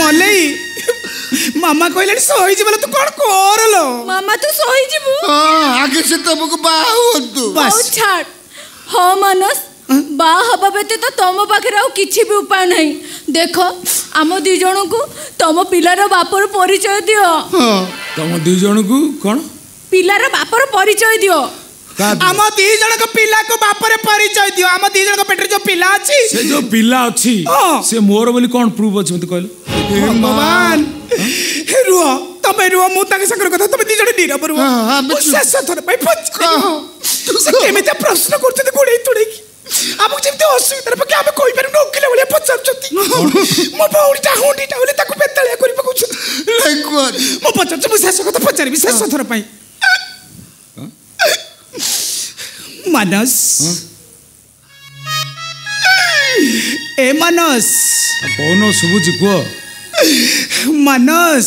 ମଲେଇ ମାମା କହିଲାଣି ଶୋଇଯିବ ତୁ କଣ କରଲୋ ମାମା ତୁ ଶୋଇଯିବୁ ଆଗେ ସେ ତମକୁ ବାହା ହୁଅନ୍ତୁ ଛାଡ଼ ହଁ ମାନସ ବାହା ହେବା ବ୍ୟତୀତ ତମ ପାଖରେ ଆଉ କିଛି ବି ଉପାୟ ନାହିଁ ଦେଖ ଆମ ଦୁଇ ଜଣଙ୍କୁ ତମ ପିଲାର ବାପର ପରିଚୟ ଦିଅ ତମ ଦୁଇ ଜଣଙ୍କୁ କ'ଣ ପିଲାର ବାପର ପରିଚୟ ଦିଅ ଆମ ଦି ଜଣଙ୍କ ପିଲାକୁ ବାପରେ ପରିଚୟ ଦିଅ ଆମ ଦି ଜଣଙ୍କ ପେଟରେ ଯୋଉ ପିଲା ଅଛି ସେ ଯୋଉ ପିଲା ଅଛି ସେ ମୋର ବୋଲି କ'ଣ ପ୍ରୁଫ୍ ଅଛି ମୋତେ କହିଲେ ভগবান রুহ ତମେ ରୁହ ମୁଁ ତାଙ୍କ ସାଙ୍ଗରେ କଥା ତମେ ଦି ଜଣ ନିରବ ରୁହ ମୁଁ ଶେଷ ଥର ପାଇଁ ସେ କେମିତି ପ୍ରଶ୍ନ କରୁଛନ୍ତି ଗୋଡ଼େଇ ତୋଡ଼େଇକି ଆମକୁ ଯେମିତି ଅସୁବିଧାରେ ପକେଇ ଆମେ କହିପାରିବୁ ଓକିଲ ଭଳିଆ ପଚାରୁଛନ୍ତି ମୋ ଭଉଣୀଟା ହୁଣ୍ଡିଟା ବୋଲି ତାକୁ ବେତାଳିଆ କରି ପକାଉଛନ୍ତି ମୁଁ ପଚାରୁଛି ମୁଁ ଶେଷ କଥା ପଚାରିବି ଶେଷ ଥର ପାଇଁ ମାନସ ଏ ମାନସ କହୁନ ଶୁଭୁଛି କୁହ মানস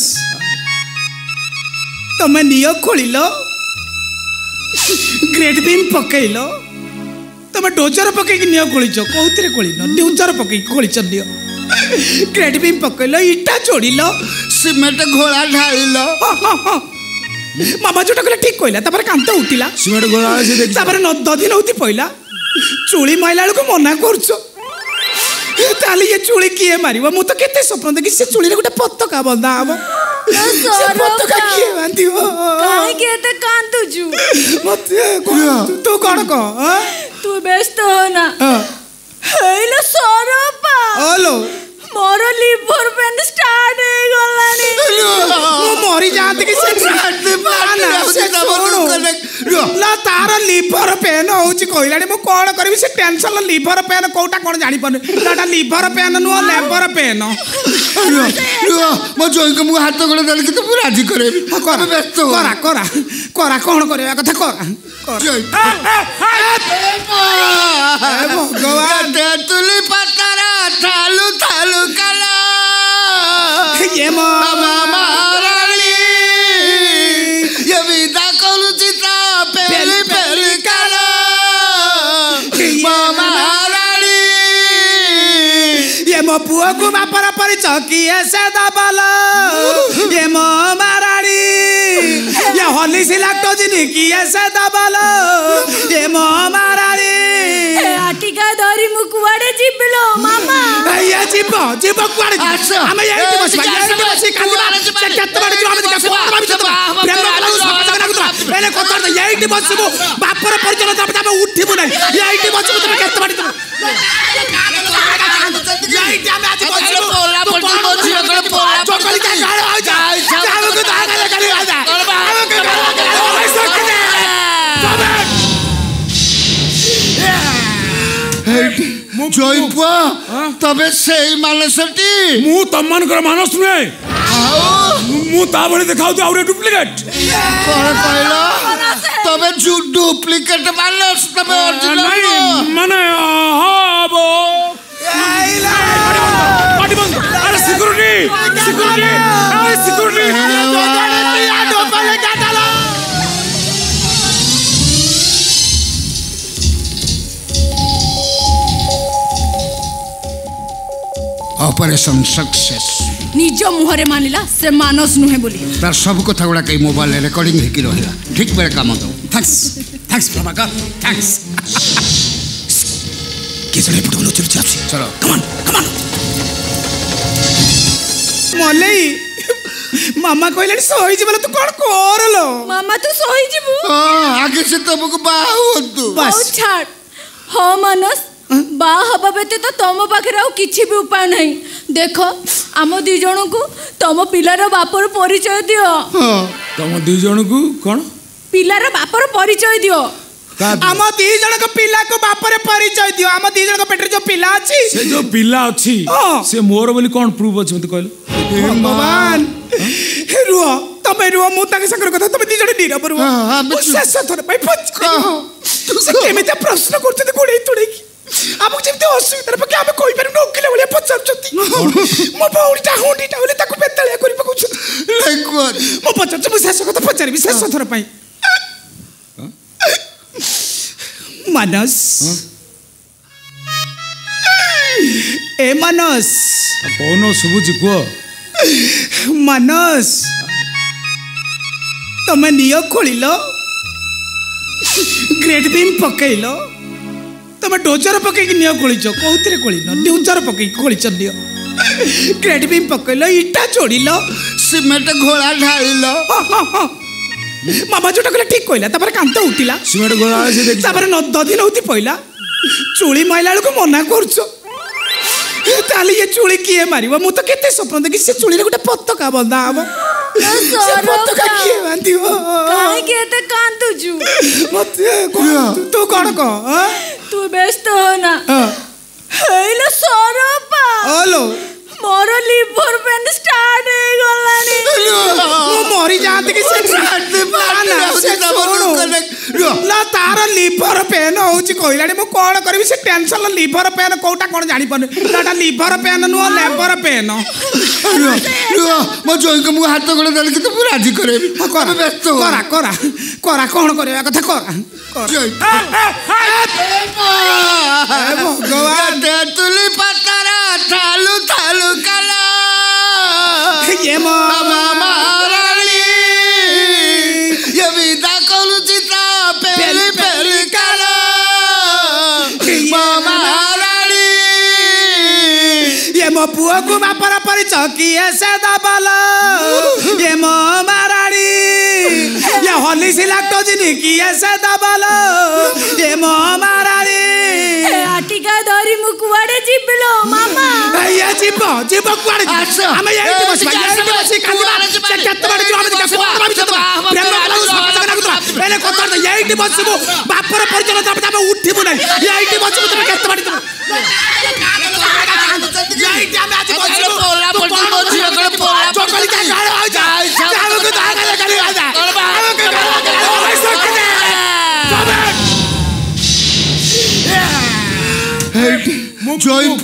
তুমি নিয় খোলিল গ্রেট বিম পকাইল তুমি ডোজর পকাইকি নিয় খোলিছ কোথায় খোলিল ডোজর পকাইকি খোলিছ নিয় গ্রেট বিম পকাইল ইটা চড়িল সিমেন্ট ঘোড়া ঢালিল মামা যেটা কলে ঠিক কইলা তারপরে কান্ত উঠিলা সিমেন্ট ঘোড়া তারপরে দধি নৌতি পইলা চুড়ি মাইলা বেড়ে মনা করছো তাহলে ইয়ে চুড়ি কিয়ে মারিব মু তো কেতে স্বপ্ন দেখি সে চুড়িরে গোটে পতাকা বন্ধা হব সে পতাকা কিয়ে বাঁধিব কাହିଁକି ଏତେ କାନ୍ଦୁଛୁ ମତେ ତୁ କଣ କହ ତୁ ବ୍ୟସ୍ତ ହୋନା ହେଇଲୋ ସରପା ହଲୋ ମୋର ଲିଭର ପେନ୍ ଷ୍ଟାର୍ଟ ହେଇଗଲାଣି ମୁଁ ମରି ଯାଆନ୍ତି କି ସେ ହେଇଯିବ ନା ତାର ଲିଭର ପେନ୍ ହଉଛି କହିଲାଣି ମୁଁ କଣ କରିବି ସେ ଟେନସନ ଲିଭର ପେନ୍ କୋଉଟା କଣ ଜାଣିପାରୁନି ତାଟା ଲିଭର ପେନ୍ ନୁହଁ ଲେବର ପେନ୍ ମୋ ଜୋଇଙ୍କୁ ମୁଁ ହାତ ଗୋଡ଼ ଦେଲି କିନ୍ତୁ ମୁଁ ରାଜି କରେଇବି କର ବ୍ୟସ୍ତ କରା କରା କରା କଣ କରିବା କଥା କରା ଭଗବାନ ତେନ୍ତୁଲି ପତର ଥାଲୁ ଥାଲୁ କାଲ ଇଏ ମୋ ପୁଅକୁ ବାପର ପରି ଚକିଏ ସେ ଦବଲ ଏ ମୋ ମାରାଣୀ ଏ ହଲିସି ଲାକ୍ଟୋଜିନି କିଏ ସେ ଦବଲ ଏ ମୋ ମାରାଣୀ ଆଟିକା ଧରି ମୁଁ କୁଆଡେ ଯିବିଲ ମାମା ଏ ଯିବ ଯିବ କୁଆଡେ ଆମେ ଏଇଠି ବସିବା ଏଇଠି ବସି କାନ୍ଦିବା ସେ କେତେବେଳେ ଯିବ ଆମେ ଦେଖିବା କୋଣ ପ୍ରେମ କଲାକୁ ସମାଜ ଏଇନେ କଥା ଏଇଠି ବସିବୁ ବାପର ପରିଚୟ ଦେବା ଆମେ ଉଠିବୁ ନାହିଁ ଏଇଠି ବସିବୁ ତମେ କେତେବେଳେ ଯିବ জয়পুয়া তবে সেই ମାନସଟି ମୁଁ ତମମାନଙ୍କର ମାନସ ନୁହେଁ ମୁଁ ତା ଭଳି ଦେଖାଉଛି ଆଉ ଡୁପ୍ଲିକେଟ କଣ କହିଲ ତମେ ଡୁପ୍ଲିକେଟ ମାନସ ତମେ ମାନେ ହବ অপারেশন সকসেস নিজ মুহরে মানিলা সে মানস নুহে বলি তার সব কথা গুড়া এই মোবাইল রেকর্ডিং হেকি রহিলা ঠিক বেড়ে কাম দো থ্যাঙ্কস থ্যাঙ্কস প্রভাকর থ্যাঙ্কস কেসড়ে পড়ে নচুর যাচ্ছে চলো কামান কামান মলেই মামা কইলেন সহিজি বলে তুই কোন করলো মামা তুই সহিজিবু হ্যাঁ আগে সে তোমাকে বাহা হন্তু বাস ছাড় হ মানস বাহা হবা ব্যতীত তোম পাখে আউ কিছু বি উপায় নাই দেখ আম দুই জনকু তোম পিলার বাপর পরিচয় দিও তোম দুই জনকু কোন পিলার বাপর পরিচয় দিও ଆମ ଦି ଜଣଙ୍କ ପିଲାକୁ ବାପରେ ପରିଚୟ ଦିଅ ଆମ ଦି ଜଣଙ୍କ ପେଟରେ ଯୋଉ ପିଲା ଅଛି ସେ ଯୋଉ ପିଲା ଅଛି ସେ ମୋର ବୋଲି କଣ ପ୍ରୁଫ ଅଛି ମୋତେ କହିଲ ଭଗବାନ ରୁହ ତମେ ରୁହ ମୁଁ ତାଙ୍କ ସାଙ୍ଗରେ କଥା ତମେ ଦି ଜଣ ନିରବ ରୁହ ମୁଁ ଶେଷ ଥର ପାଇଁ ସେ କେମିତି ପ୍ରଶ୍ନ କରୁଛନ୍ତି ଗୋଡ଼େଇ ତୋଡ଼େଇକି ଆମକୁ ଯେମିତି ଅସୁବିଧାରେ ପକେଇ ଆମେ କହିପାରିବୁ ଓକିଲ ଭଳିଆ ପଚାରୁଛନ୍ତି ମୋ ଭଉଣୀଟା ହଣ୍ଡିଟା ବୋଲି ତାକୁ ବେତାଳିଆ କରି ପକାଉଛନ୍ତି ମୁଁ ପଚାରୁଛି ମୁଁ ଶେଷ କଥା ପଚାରିବି ଶେଷ ଥର ପାଇଁ मानस ए मानस कौन शुभुची कह मानस तुम्हें नियो खोल ग्रेट बीम पकल तुम डोजर पकई नियो खोल कौन खोल डोजर पकई खोल नियो ग्रेट बीम पकल इटा चोड़ सिमेंट घोड़ा ढाल ମାମା ଯୋଉଟା କହିଲା ଠିକ କହିଲା ତାପରେ କାନ୍ଦ ଉଠିଲା ତାପରେ ଦଧି ନଉତି ପଇଲା ଚୁଳି ମାଇଲା ବେଳକୁ ମନା କରୁଛ ତାହେଲେ ଇଏ ଚୁଳି କିଏ ମାରିବ ମୁଁ ତ କେତେ ସ୍ୱପ୍ନ ଦେଖି ସେ ଚୁଳିରେ ଗୋଟେ ପତାକା ବନ୍ଧା ହବ ପତାକା କିଏ ବାନ୍ଧିବ କାହିଁକି ଏତେ କାନ୍ଦୁଛୁ ମତେ ତୁ କଣ କହ ତୁ ବ୍ୟସ୍ତ ହୋନା ହେଇଲୋ ସରପା ହଲୋ ମୋର ଲିଭର ପେନ୍ ଷ୍ଟାର୍ଟ ହେଇଗଲାଣି ମୁଁ ମରି ଯାଆନ୍ତି କି ସେ ନା ତାର ଲିଭର ପେନ୍ ହଉଛି କହିଲାଣି ମୁଁ କ'ଣ କରିବି ସେ ଟେନସନ୍ ଲିଭର ପେନ୍ କୋଉଟା କ'ଣ ଜାଣିପାରୁନି ନା ଲିଭର ପେନ୍ ନୁହଁ ଲେବର ପେନ୍ ରୁହ ମୋ ଜୋଇଙ୍କୁ ମୁଁ ହାତ ଗୋଡ଼ ଦେଲି କିନ୍ତୁ ମୁଁ ରାଜି କରେଇବି କରା ବ୍ୟସ୍ତ କରା କରା କରା କ'ଣ କରିବା କଥା କରା ଭଗବାନ ତେନ୍ତୁଲି ପତର ଥାଲୁ ଥାଲୁ କାଲ ଏ ମୋ ମୋ ପୁଅକୁ ବାପର ପରି ଚକିଏ ସେ ଦବଲ ଇଏ ମୋ ମାରାଣୀ ଇଏ ହଲିସି ଲାକ୍ଟୋଜିନି କିଏ ସେ ଦବଲ ଇଏ ମୋ ମାରାଣୀ ଆଟିକା ଧରି ମୁଁ କୁଆଡେ ଯିବିଲ ମାମା ଇଏ ଯିବ ଯିବ କୁଆଡେ ଆମେ ଏଇଠି ବସିବା ଏଇଠି ବସି କାନ୍ଦିବା ସେ କେତେବେଳେ ଯିବ ଆମେ ଦେଖିବା କୋଣ ଭାବି ଯିବା ପ୍ରେମ କଲାକୁ ସମାଧାନ କରୁଥିବା ଏଇନେ କଥା ଏଇଠି ବସିବୁ ବାପର ପରିଚୟ ଦେବା ଆମେ ଉଠିବୁ ନାହିଁ ଏଇଠି ବସିବୁ ତମେ କେତେବେଳେ ଯିବ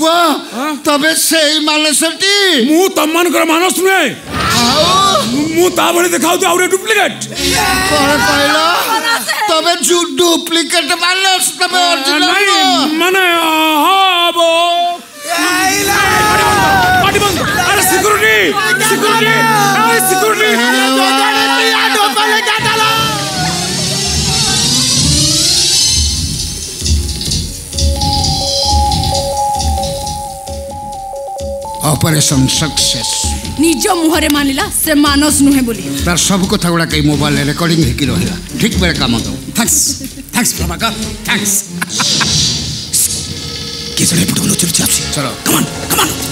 ହେବ ତବେ ସେଇ ମାନସଟି ମୁଁ ତମମାନଙ୍କର ମାନସ ନୁହେଁ ମୁଁ ତା ଭଳି ଦେଖାଉଛି ଆହୁରି ଡୁପ୍ଲିକେଟ୍ କ'ଣ କହିଲ ତମେ ଡୁପ୍ଲିକେଟ୍ ମାନସ ତମେ ମାନେ ହବ ଆରେ ସିକ୍ୟୁରିଟି ସିକ୍ୟୁରିଟି অপারেশন সাকসেস নিজ মুহরে মানিলা সে মানস নুহে বলি তার সব কথা গুলা কে মোবাইলে রেকর্ডিং হেকি রহিলা ঠিক বেড়ে কাম দাও থ্যাঙ্কস থ্যাঙ্কস প্রভাকর থ্যাঙ্কস কে জানে পটে লুচুরি আছে চলো কাম অন কাম অন